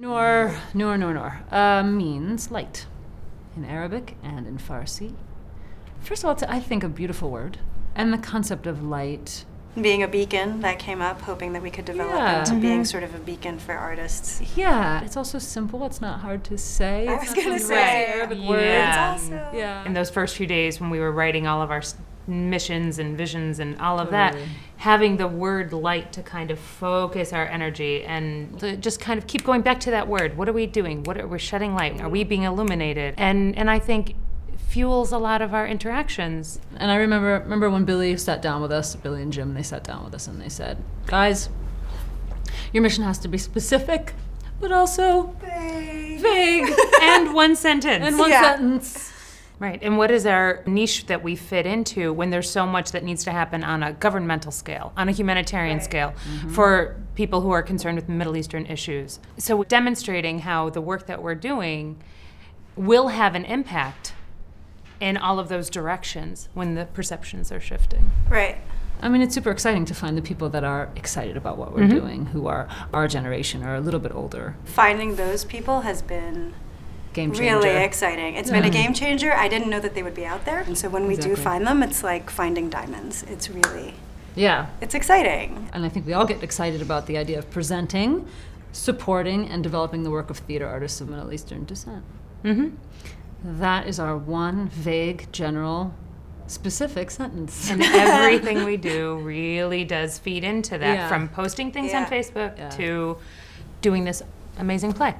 Noor, Noor, Noor, Noor uh, means light in Arabic and in Farsi. First of all, it's, I think, a beautiful word. And the concept of light. Being a beacon, that came up, hoping that we could develop Yeah. into being sort of a beacon for artists. Yeah, it's also simple. It's not hard to say. I It's was gonna say, crazy Arabic Yeah. words. Yeah. Also Yeah. in those first few days when we were writing all of our s- missions and visions and all of that, having the word light to kind of focus our energy and to just kind of keep going back to that word. What are we doing? What are we shedding light? Are we being illuminated? And and I think fuels a lot of our interactions. And I remember remember when Billy sat down with us, Billy and Jim, they sat down with us and they said, guys, your mission has to be specific, but also vague and one sentence. and one Yeah. sentence. Right. And what is our niche that we fit into when there's so much that needs to happen on a governmental scale, on a humanitarian scale, mm-hmm. for people who are concerned with Middle Eastern issues? So, demonstrating how the work that we're doing will have an impact in all of those directions when the perceptions are shifting. right. I mean, it's super exciting to find the people that are excited about what we're mm-hmm. doing, who are our generation or a little bit older. Finding those people has been Game changer. really exciting. It's been a game changer. I didn't know that they would be out there. And so when we do find them, it's like finding diamonds. It's really, Yeah. it's exciting. And I think we all get excited about the idea of presenting, supporting, and developing the work of theater artists of Middle Eastern descent. Mm-hmm. That is our one vague, general, specific sentence. And everything we do really does feed into that, Yeah. from posting things on Facebook Yeah. to doing this amazing play.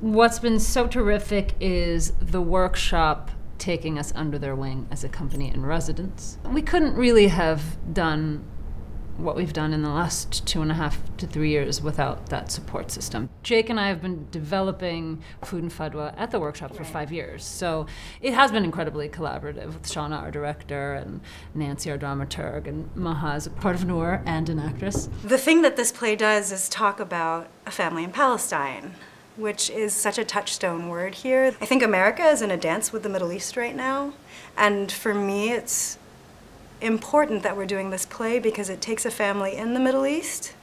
What's been so terrific is the workshop taking us under their wing as a company in residence. We couldn't really have done what we've done in the last two and a half to three years without that support system. Jake and I have been developing Food and Fadwa at the workshop for five years. So it has been incredibly collaborative with Shauna, our director, and Nancy, our dramaturg, and Maha is a part of Noor and an actress. The thing that this play does is talk about a family in Palestine, which is such a touchstone word here. I think America is in a dance with the Middle East right now. And for me, it's important that we're doing this play because it takes a family in the Middle East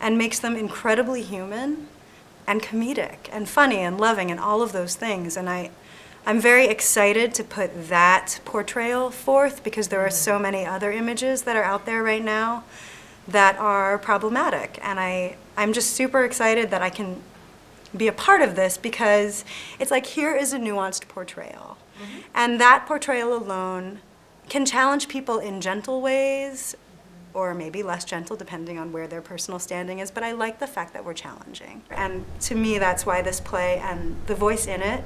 and makes them incredibly human and comedic and funny and loving and all of those things. And I, I'm very excited to put that portrayal forth because there are so many other images that are out there right now that are problematic. And I, I'm just super excited that I can be a part of this because it's like here is a nuanced portrayal. Mm-hmm. And that portrayal alone can challenge people in gentle ways or maybe less gentle depending on where their personal standing is, but I like the fact that we're challenging. And to me, that's why this play and the voice in it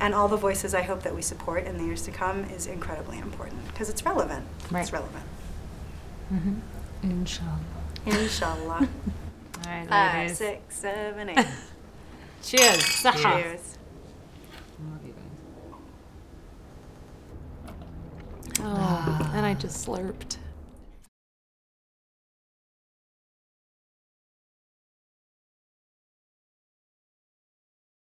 and all the voices I hope that we support in the years to come is incredibly important because it's relevant. It's Right. relevant. Mm-hmm. Inshallah. Inshallah. All right, Five, six, seven, eight. Cheers. Saha. Cheers. Oh, and I just slurped.